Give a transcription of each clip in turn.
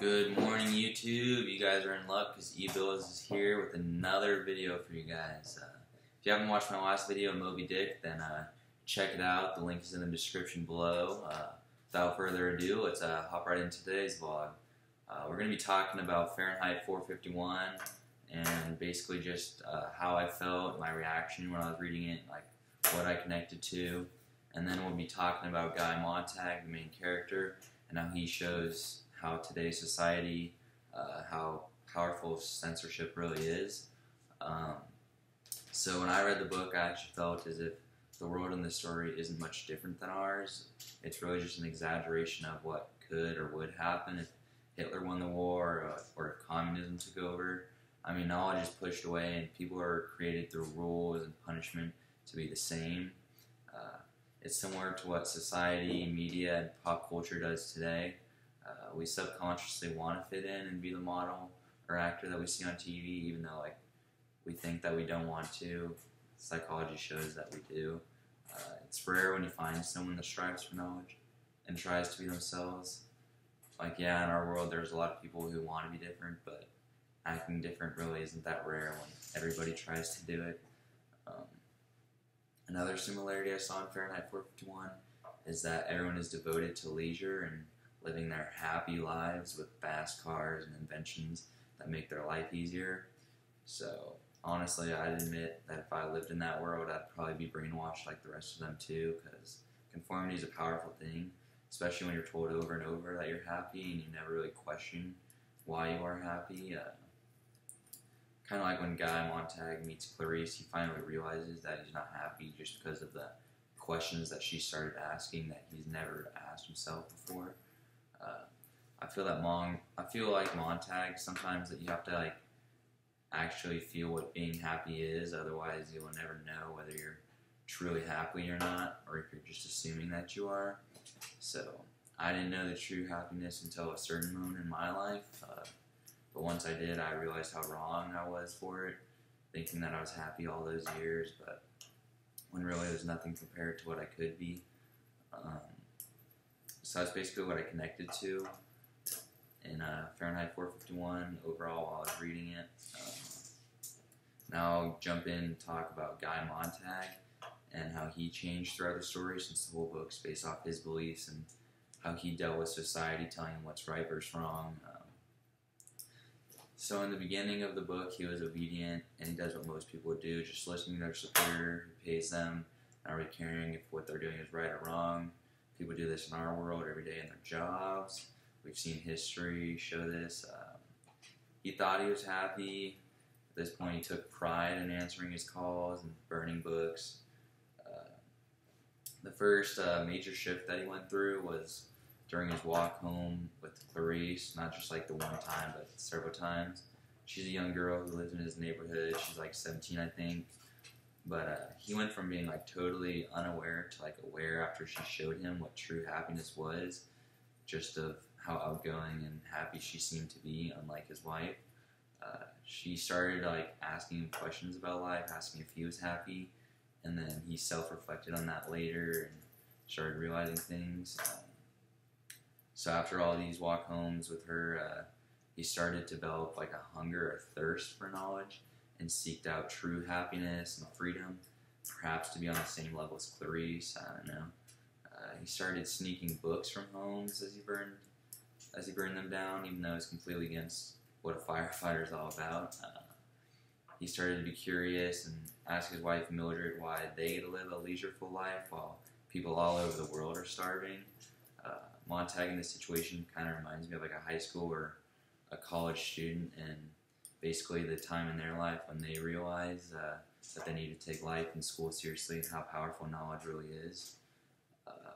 Good morning, YouTube. You guys are in luck because eBills is here with another video for you guys. Uh, if you haven't watched my last video, Moby Dick, then uh, check it out. The link is in the description below. Uh, without further ado, let's uh, hop right into today's vlog. Uh, we're going to be talking about Fahrenheit 451 and basically just uh, how I felt, my reaction when I was reading it, like what I connected to. And then we'll be talking about Guy Montag, the main character, and how he shows how today's society, uh, how powerful censorship really is. Um, so when I read the book, I actually felt as if the world in this story isn't much different than ours. It's really just an exaggeration of what could or would happen if Hitler won the war uh, or if communism took over. I mean, knowledge is pushed away and people are created through rules and punishment to be the same. Uh, it's similar to what society, media, and pop culture does today. Uh, we subconsciously want to fit in and be the model or actor that we see on TV, even though like we think that we don't want to. Psychology shows that we do. Uh, it's rare when you find someone that strives for knowledge and tries to be themselves. Like yeah, in our world, there's a lot of people who want to be different, but acting different really isn't that rare when everybody tries to do it. Um, another similarity I saw in Fahrenheit 451 is that everyone is devoted to leisure and living their happy lives with fast cars and inventions that make their life easier. So honestly, I'd admit that if I lived in that world, I'd probably be brainwashed like the rest of them too, because conformity is a powerful thing, especially when you're told over and over that you're happy and you never really question why you are happy. Uh, kind of like when Guy Montag meets Clarisse, he finally realizes that he's not happy just because of the questions that she started asking that he's never asked himself before. Uh, I feel that Mon, I feel like Montag sometimes that you have to like actually feel what being happy is. Otherwise, you will never know whether you're truly happy or not, or if you're just assuming that you are. So I didn't know the true happiness until a certain moment in my life. Uh, but once I did, I realized how wrong I was for it, thinking that I was happy all those years, but when really there's nothing compared to what I could be. Um, so that's basically what I connected to in uh, Fahrenheit 451 overall while I was reading it. Um, now I'll jump in and talk about Guy Montag and how he changed throughout the story since the whole book's based off his beliefs and how he dealt with society telling him what's right versus wrong. Um, so in the beginning of the book, he was obedient and he does what most people would do, just listening to their superior who pays them, not really caring if what they're doing is right or wrong. People do this in our world every day in their jobs. We've seen history show this. Um, he thought he was happy. At this point, he took pride in answering his calls and burning books. Uh, the first uh, major shift that he went through was during his walk home with Clarisse, not just like the one time, but several times. She's a young girl who lives in his neighborhood. She's like 17, I think. But uh, he went from being like totally unaware to like aware after she showed him what true happiness was, just of how outgoing and happy she seemed to be, unlike his wife. Uh, she started like asking him questions about life, asking if he was happy, and then he self-reflected on that later and started realizing things. Um, so after all these walk homes with her, uh, he started to develop like a hunger, a thirst for knowledge and seeked out true happiness and freedom, perhaps to be on the same level as Clarisse. I don't know. Uh, he started sneaking books from homes as he burned as he burned them down, even though it's completely against what a firefighter is all about. Uh, he started to be curious and ask his wife Mildred why they get to live a leisureful life while people all over the world are starving. Uh, Montag in this situation kind of reminds me of like a high school or a college student and basically the time in their life when they realize uh, that they need to take life and school seriously and how powerful knowledge really is. Uh,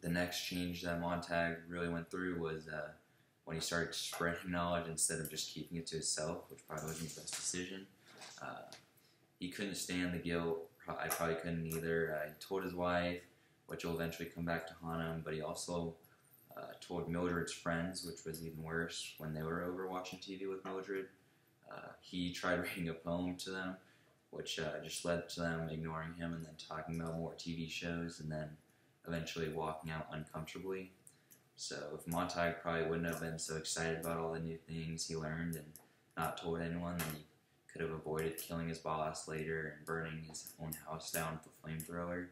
the next change that Montag really went through was uh, when he started spreading knowledge instead of just keeping it to himself, which probably wasn't the best decision. Uh, he couldn't stand the guilt. I probably couldn't either. Uh, he told his wife, which will eventually come back to haunt him, but he also uh, told Mildred's friends, which was even worse when they were over watching TV with Mildred. Uh, he tried reading a poem to them, which uh, just led to them ignoring him and then talking about more TV shows and then eventually walking out uncomfortably. So if Montag probably wouldn't have been so excited about all the new things he learned and not told anyone, then he could have avoided killing his boss later and burning his own house down with a flamethrower.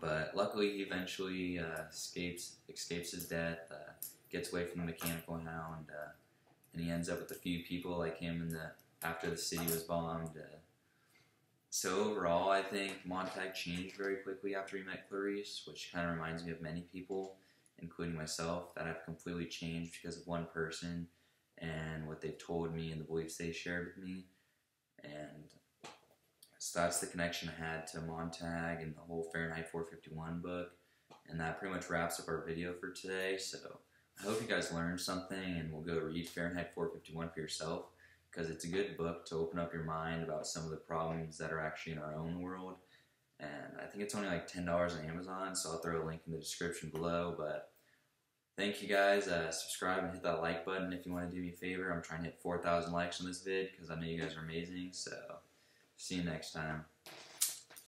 But luckily, he eventually uh, escapes escapes his death, uh, gets away from the mechanical hound, uh, and he ends up with a few people like him in the after the city was bombed. Uh, so overall, I think Montag changed very quickly after he met Clarisse, which kind of reminds me of many people, including myself, that have completely changed because of one person and what they've told me and the beliefs they shared with me. And so that's the connection I had to Montag and the whole Fahrenheit 451 book. And that pretty much wraps up our video for today. So I hope you guys learned something and will go read Fahrenheit 451 for yourself because it's a good book to open up your mind about some of the problems that are actually in our own world. And I think it's only like $10 on Amazon, so I'll throw a link in the description below. But thank you guys. Uh, subscribe and hit that like button if you want to do me a favor. I'm trying to hit 4,000 likes on this vid because I know you guys are amazing. So see you next time.